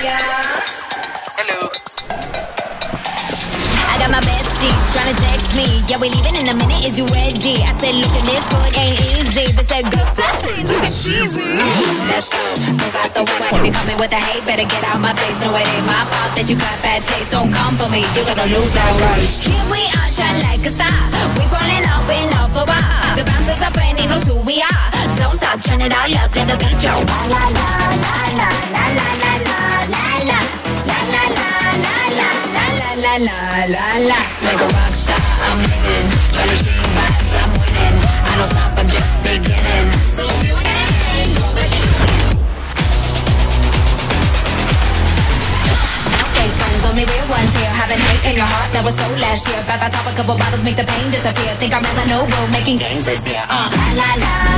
Hello. I got my besties trying to text me. Yeah, we leaving in a minute. Is you ready? I said, looking this good ain't easy. They said, go softly, took it cheesy. Let's go. Move out the way. If you coming with the hate, better get out my face. No, it ain't my fault that you got bad taste. Don't come for me. You're gonna lose that race. Here we are, shine like a star. We rolling up in off a bar. The bouncers are friendly, knows who we are. Don't stop, turn it all up. Let the beat drop. La la la la la la. La la la la. Like a rock star, I'm living Charlie Sheen vibes, I'm winning. I don't stop, I'm just beginning. So if you ain't go back Fake friends, only real ones here. Having hate in your heart, that was so last year. Back on top, a couple bottles make the pain disappear. Think I'm in no road, making games this year. Uh. La la la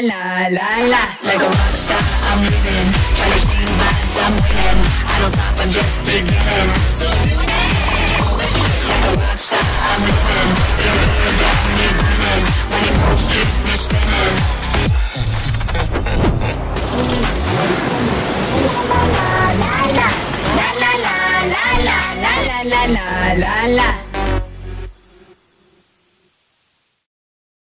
la la la. La la Like a rock star, I'm living. Charlie Sheen vibes, I'm winning. I don't stop, I'm just beginning. So if you like a rock star, I'm living. Your ear got me burning Money moves keep me spinning. La la la la la la la la la la la la